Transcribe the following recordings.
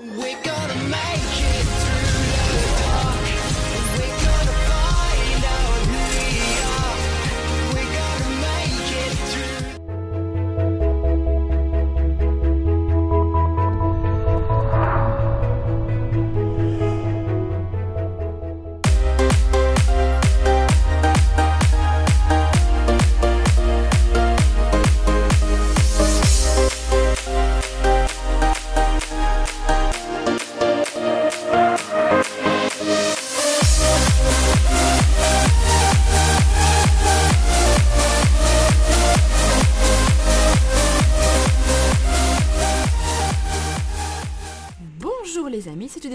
We're gonna make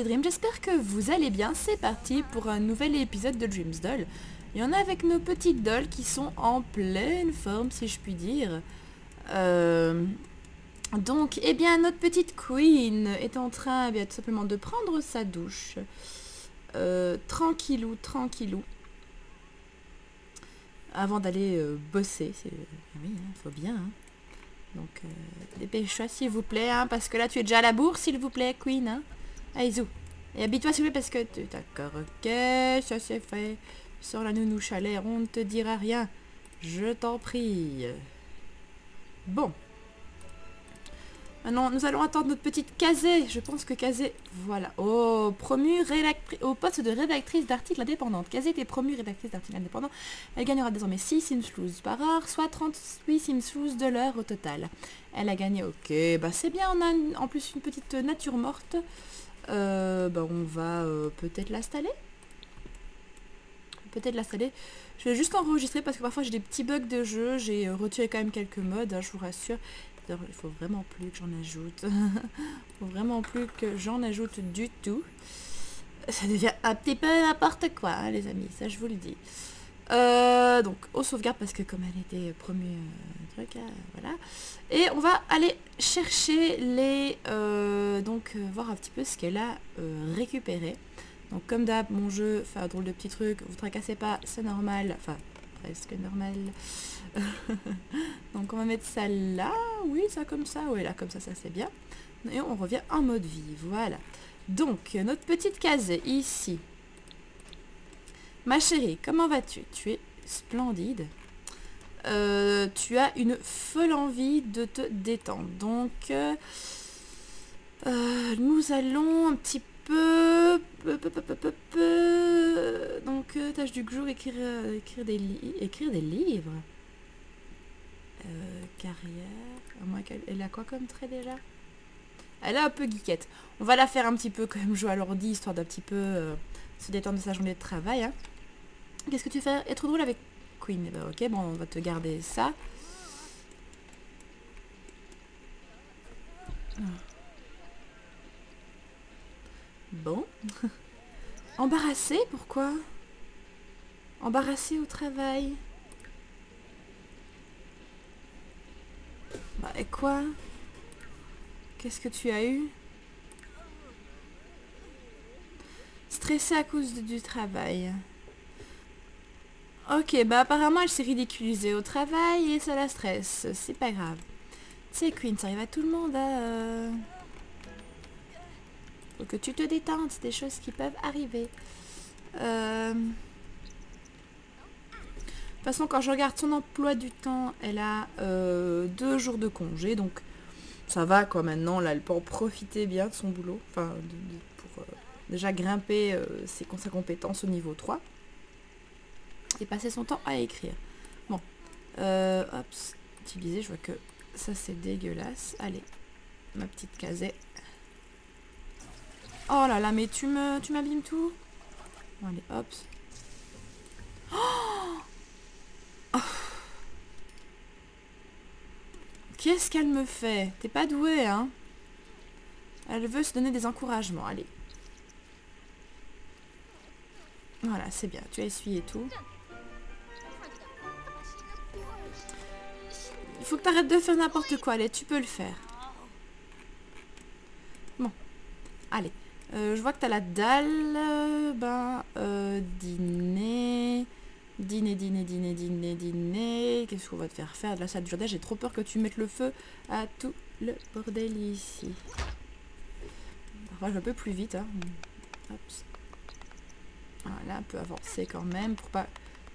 des Dream, j'espère que vous allez bien. C'est parti pour un nouvel épisode de Dreams Doll. Et on est avec nos petites dolls qui sont en pleine forme, si je puis dire. Euh, Donc, eh bien, notre petite Queen est en train eh bien, tout simplement de prendre sa douche. Euh, tranquillou, tranquillou. Avant d'aller euh, bosser. c'est- Oui, il faut bien. hein. Donc, euh, dépêche-toi s'il vous plaît, hein, parce que là tu es déjà à la bourse, s'il vous plaît, Queen. Hein. Allez, zou. Et habille-toi s'il vous plaît, parce que... tu- D'accord, ok, ça c'est fait. Sors la nounouche à l'air, on ne te dira rien. Je t'en prie. Bon. Maintenant, nous allons attendre notre petite Kazé. Je pense que Kazé... Voilà. Oh, promue au poste de rédactrice d'articles indépendantes. Kazé était promue rédactrice d'articles indépendants. Elle gagnera désormais 6 Simsloos par heure, soit 38 Simsloos de l'heure au total. Elle a gagné, ok, bah c'est bien, on a en plus une petite nature morte. Euh, bah on va euh, peut-être l'installer. Peut-être l'installer. Je vais juste enregistrer parce que parfois j'ai des petits bugs de jeu. J'ai euh, retiré quand même quelques modes, hein, je vous rassure. Il faut vraiment plus que j'en ajoute. Faut vraiment plus que j'en ajoute du tout. Ça devient un petit peu n'importe quoi, hein, les amis, ça je vous le dis. Euh, donc, au sauvegarde parce que comme elle était promue, euh, truc, hein, voilà. Et on va aller chercher les... euh, donc, euh, voir un petit peu ce qu'elle a euh, récupéré. Donc, comme d'hab, mon jeu fait un drôle de petit truc. Vous tracassez pas, c'est normal. Enfin, presque normal. donc, on va mettre ça là. Oui, ça comme ça. Oui, là, comme ça, ça c'est bien. Et on revient en mode vie. Voilà. Donc, notre petite case ici. Ma chérie, comment vas-tu? Tu es splendide. Euh, tu as une folle envie de te détendre. Donc, euh, euh, nous allons un petit peu... Donc, tâche du jour, écrire, écrire, des, écrire des livres. Carrière. Elle a quoi comme trait déjà? Elle est un peu geekette. On va la faire un petit peu quand même jouer à l'ordi, histoire d'un petit peu se détendre de sa journée de travail. hein. Qu'est-ce que tu fais? Être drôle avec Queen. Eh ben, ok, bon, on va te garder ça. Bon. Embarrassé, pourquoi? Embarrassé au travail. Bah, et quoi? Qu'est-ce que tu as eu? Stressé à cause du travail. Ok, bah apparemment elle s'est ridiculisée au travail et ça la stresse. C'est pas grave. Tu sais, Queen, ça arrive à tout le monde. hein, euh. Faut que tu te détendes, c'est des choses qui peuvent arriver. Euh, De toute façon, quand je regarde son emploi du temps, elle a euh, deux jours de congé, donc ça va quoi maintenant. Là, elle peut en profiter bien de son boulot. Enfin, de- pour déjà grimper euh, ses, sa compétence au niveau 3 et passer son temps à écrire. Bon, euh, hop, utiliser, je vois que ça c'est dégueulasse. Allez, ma petite casette. Oh là là, mais tu tu m'abîmes tout. Allez, hop. Oh Oh. Qu'est-ce qu'elle me fait? T'es pas douée, hein? Elle veut se donner des encouragements, allez. Voilà, c'est bien, tu as essuyé tout. Il faut que tu arrêtes de faire n'importe quoi, allez, tu peux le faire. Bon, allez. Euh, je vois que tu as la dalle. ben, euh, dîner. Dîner, dîner, dîner, dîner, dîner. Qu'est-ce qu'on va te faire faire? De la salle du jardin J'ai trop peur que tu mettes le feu à tout le bordel ici. Enfin, un peu plus vite. Hein. Voilà, un peu avancer quand même pour pas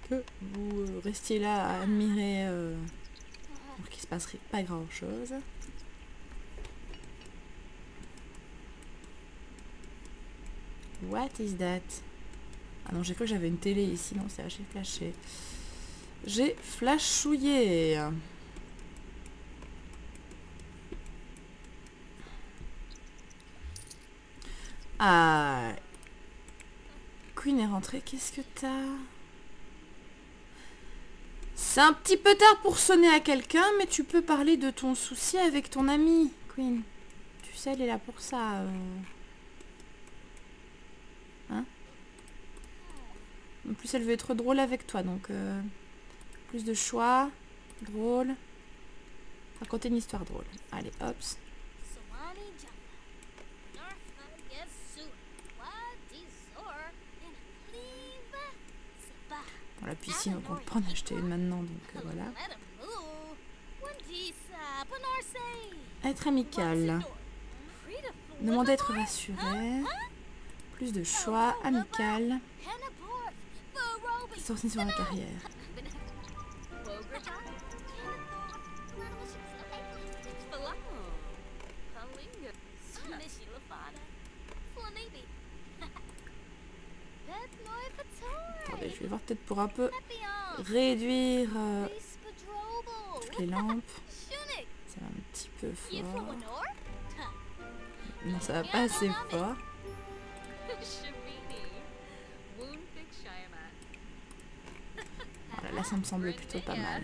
que vous euh, restiez là à admirer euh, alors qu'il se passerait pas grand chose. What is that? Ah non, j'ai cru que j'avais une télé ici. Non, c'est j'ai flashé. J'ai flashouillé. Ah. Queen est rentrée. Qu'est-ce que t'as? C'est un petit peu tard pour sonner à quelqu'un, mais tu peux parler de ton souci avec ton ami, Queen. Tu sais, elle est là pour ça. euh. Hein? En plus, elle veut être drôle avec toi, donc... euh, Plus de choix. Drôle. Raconter une histoire drôle. Allez, hop. La piscine, donc on peut en acheter une maintenant, donc euh, voilà. Être amical. Demander à être rassuré. Plus de choix. Amical. Sortir sur la carrière. Je vais voir peut-être pour un peu réduire euh, les lampes. Va un petit peu fort. Non, ça va pas assez fort. Voilà, là, ça me semble plutôt pas mal.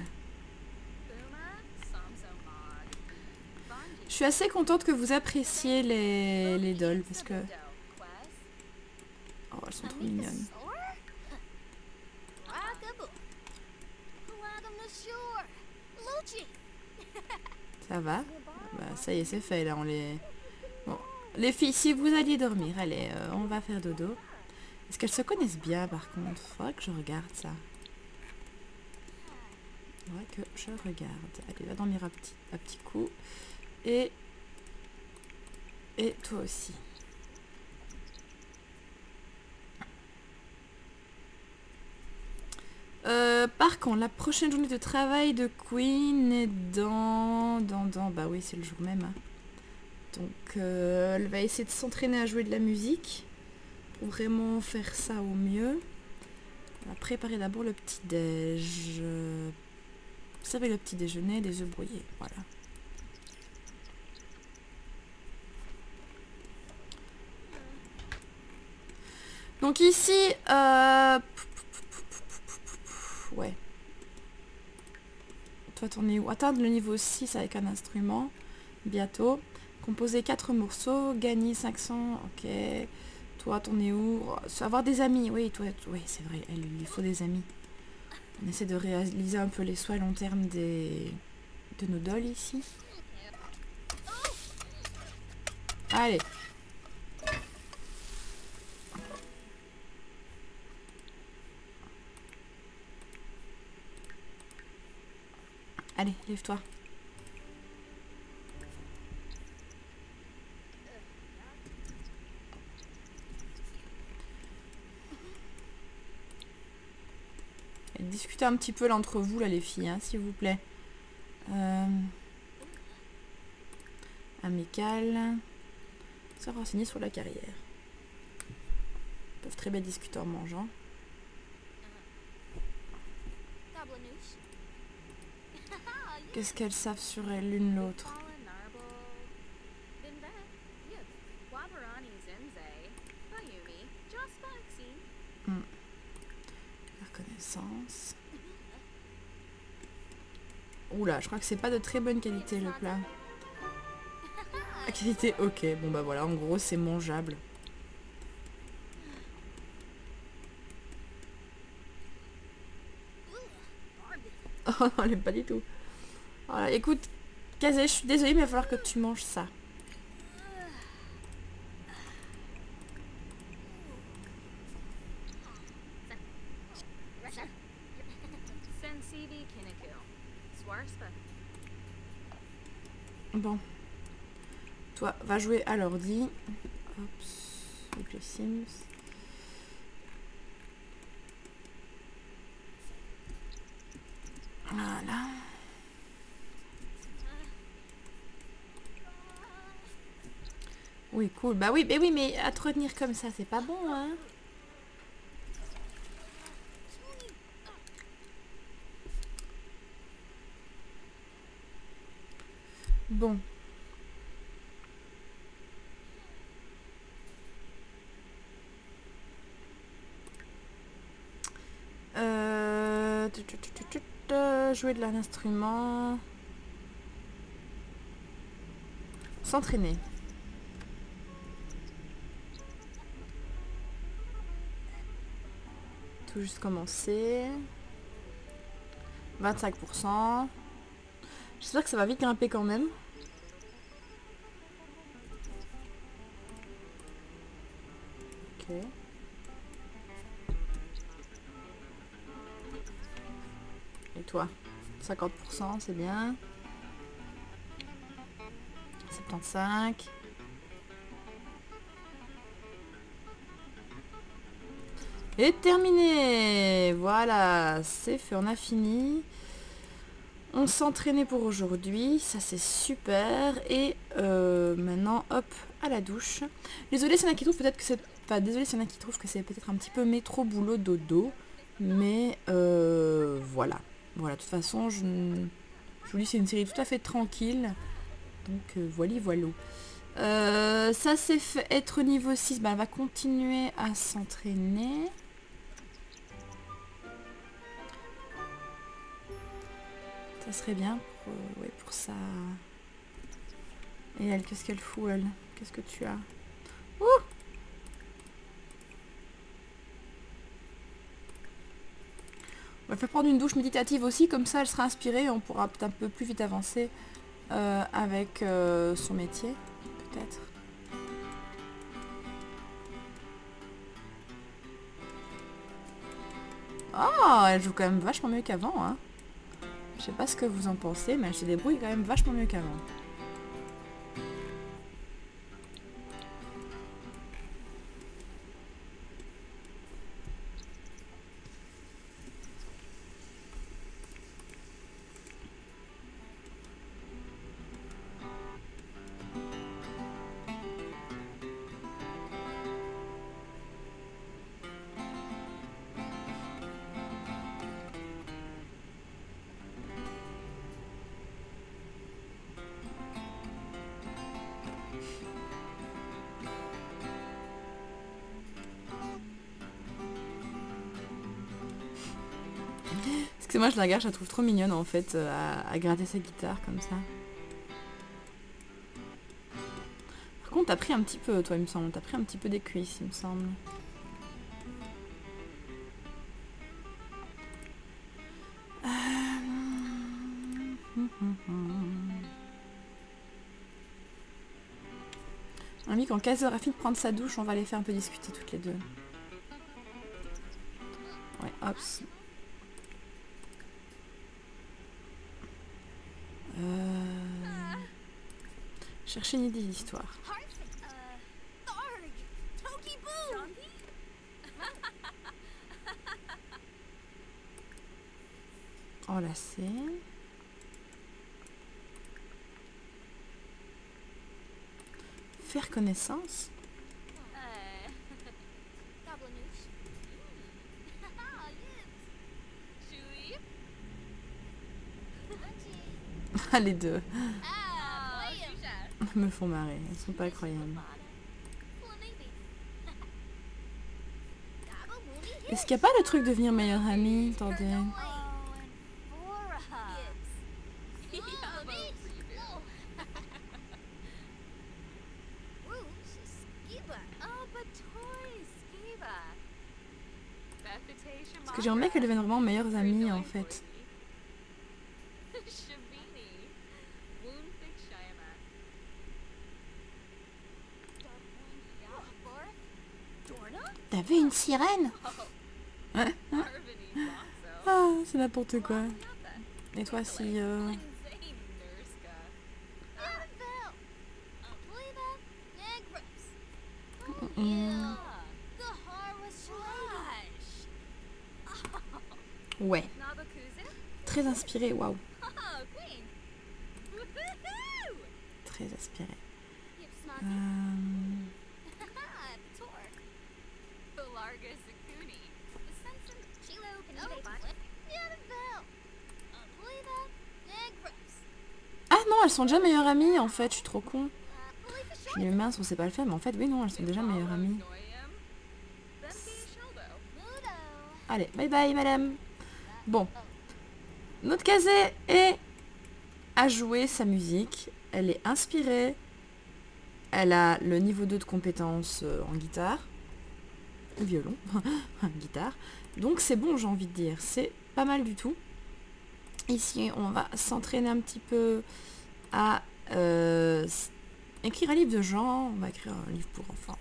Je suis assez contente que vous appréciez les, les dolls parce que... Oh, elles sont trop mignonnes. Va Bah, ça y est, c'est fait, là, on les... Bon. Les filles, si vous alliez dormir, allez, euh, on va faire dodo. Est-ce qu'elles se connaissent bien, par contre? Faudrait que je regarde ça. Faudrait que je regarde. Allez, va dormir à petit, à petit coup. Et... Et toi aussi. Euh, par contre, la prochaine journée de travail de Queen est dans... dans, dans bah oui, c'est le jour même. hein. Donc, euh, elle va essayer de s'entraîner à jouer de la musique. Pour vraiment faire ça au mieux. Elle va préparer d'abord le petit-déj. Euh, Vous savez, le petit déjeuner, des œufs brouillés. Voilà. Donc ici, euh, ouais. Es où Atteindre le niveau 6 avec un instrument, bientôt. Composer 4 morceaux, gagner 500, ok. Toi, t'en es où? Avoir des amis, oui, toi, oui, c'est vrai, il faut des amis. On essaie de réaliser un peu les soins long terme des... de nos dolls ici. Allez. Allez, lève-toi. Et Discutez un petit peu entre vous, là, les filles, hein, s'il vous plaît. Euh... Amical. Se renseigner sur la carrière. Ils peuvent très bien discuter en mangeant. Qu'est-ce qu'elles savent sur elles l'une l'autre? La connaissance. Oula, je crois que c'est pas de très bonne qualité le plat. La qualité, ok. Bon bah voilà, en gros c'est mangeable. Oh non, elle aime pas du tout. Voilà, écoute, Kazé, je suis désolée, mais il va falloir que tu manges ça. Bon. Toi, va jouer à l'ordi. Hop. les Sims. Voilà. Oui, cool. Bah oui, mais oui, mais à te retenir comme ça, c'est pas bon, hein. Bon. Euh, Jouer de l'instrument. S'entraîner. Tout juste commencer. 25%. J'espère que ça va vite grimper quand même. Et toi? 50%, c'est bien. 75. Et terminé Voilà, c'est fait, on a fini. On s'est entraîné pour aujourd'hui, ça c'est super. Et euh, maintenant, hop, à la douche. Désolée s'il y en a qui trouvent peut-être que c'est... Enfin, désolée s'il y en a qui trouvent que c'est peut-être un petit peu métro, boulot, dodo. Mais euh, voilà. Voilà, de toute façon, je, vous dis, c'est une série tout à fait tranquille. Donc voilà, voilà. Euh, ça c'est fait être niveau 6, bah, elle va continuer à s'entraîner. Serait bien pour, euh, pour ça. Et elle, qu'est-ce qu'elle fout elle? Qu'est-ce que tu as? Ouh On va prendre une douche méditative aussi, comme ça elle sera inspirée, on pourra peut-être un peu plus vite avancer euh, avec euh, son métier, peut-être. Oh, elle joue quand même vachement mieux qu'avant, hein. Je sais pas ce que vous en pensez, mais elle se débrouille quand même vachement mieux qu'avant. Excusez-moi, je la regarde, je la trouve trop mignonne en fait, euh, à, gratter sa guitare comme ça. Par contre, t'as pris un petit peu, toi, il me semble. T'as pris un petit peu des cuisses, il me semble. On a mis quand Kaz aura fini de prendre sa douche, on va les faire un peu discuter toutes les deux. Ouais, hop. Euh... Chercher une idée d'histoire. Enlacer. Faire connaissance. les deux William. me font marrer. Elles sont pas incroyables. Est-ce qu'il n'y a pas le truc de devenir meilleur ami Attendez. Parce que j'aimerais qu'elles deviennent vraiment meilleures amies en fait. T'avais une sirène Ah, c'est n'importe quoi. Et toi si... euh. Ouais, très inspiré, waouh, Gross. Ah non, elles sont déjà meilleures amies en fait, je suis trop con. Je dis, mais mince, on sait pas le faire, mais en fait, oui, non, elles sont déjà meilleures amies. Allez, bye bye madame. Bon. Notre casée est à jouer sa musique. Elle est inspirée. Elle a le niveau 2 de compétence euh, en guitare. Ou violon. guitare. Donc c'est bon, j'ai envie de dire. C'est pas mal du tout. Ici, on va s'entraîner un petit peu à euh, écrire un livre de genre. On va écrire un livre pour enfants.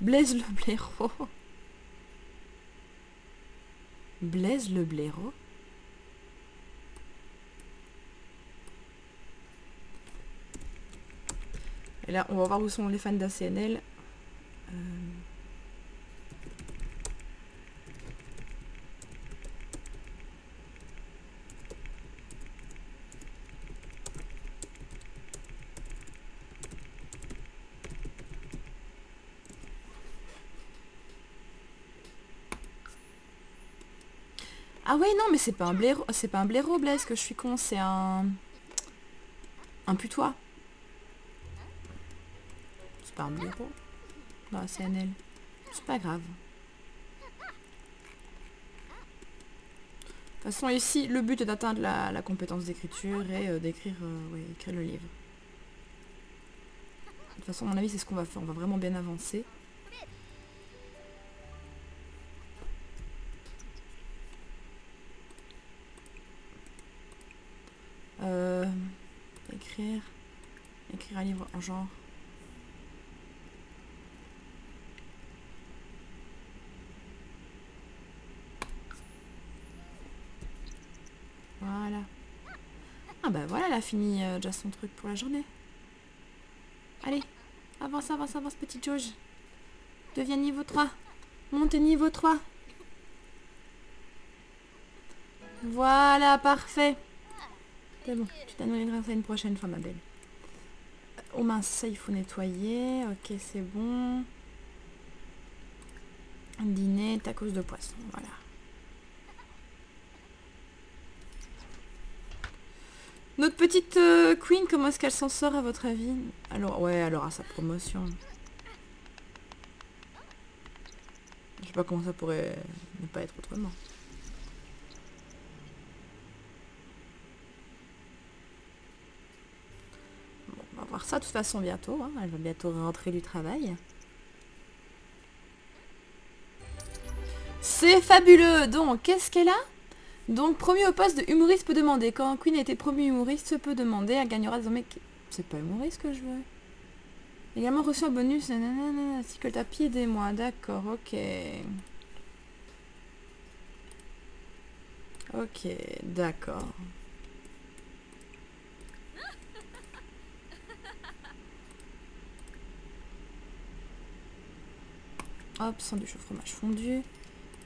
Blaise le blaireau. Blaise le blaireau. Et là, on va voir où sont les fans d'ACNL. Euh, Ah ouais, non, mais c'est pas un blaireau, c'est pas un blaireau, Blaise, que je suis con, c'est un... Un putois. Un blaireau. Non, c'est CNL. C'est pas grave. De toute façon, ici, le but est d'atteindre la, compétence d'écriture et euh, d'écrire euh, écrire le livre. De toute façon, à mon avis, c'est ce qu'on va faire. On va vraiment bien avancer. Euh, écrire. Écrire un livre en genre. Voilà. Ah bah voilà, elle a fini euh, déjà son truc pour la journée. Allez, avance, avance, avance, petite jauge. Deviens niveau 3. Monte niveau 3. Voilà, parfait. C'est bon, tu t'annulleras ça une prochaine fois, ma belle. Oh mince, ça il faut nettoyer. Ok, c'est bon. Dîner, tacos de poisson, voilà. Notre petite euh, queen, comment est-ce qu'elle s'en sort à votre avis? Alors, ouais, alors à sa promotion. Je sais pas comment ça pourrait ne pas être autrement. Bon, on va voir ça de toute façon bientôt. hein. Elle va bientôt rentrer du travail. C'est fabuleux Donc, qu'est-ce qu'elle a? Donc, promu au poste de humoriste peut demander. Quand Queen a été promu humoriste, peut demander. Elle gagnera désormais... C'est pas humoriste que je veux. Également reçu un bonus. nanana, si que le tapis des mois. D'accord, ok. Ok, d'accord. Hop, sandwich au fromage fondu.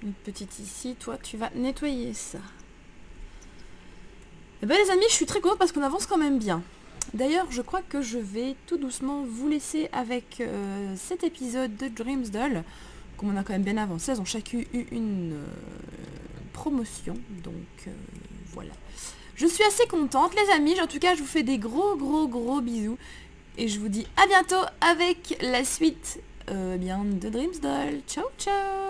Une petite ici. Toi, tu vas nettoyer ça. Eh ben les amis, je suis très contente parce qu'on avance quand même bien. D'ailleurs, je crois que je vais tout doucement vous laisser avec euh, cet épisode de Dreams Doll. Comme on a quand même bien avancé, elles ont chacune eu une euh, promotion. Donc euh, voilà. Je suis assez contente les amis. En tout cas, je vous fais des gros gros gros bisous. Et je vous dis à bientôt avec la suite bien de Dreams Doll. Ciao ciao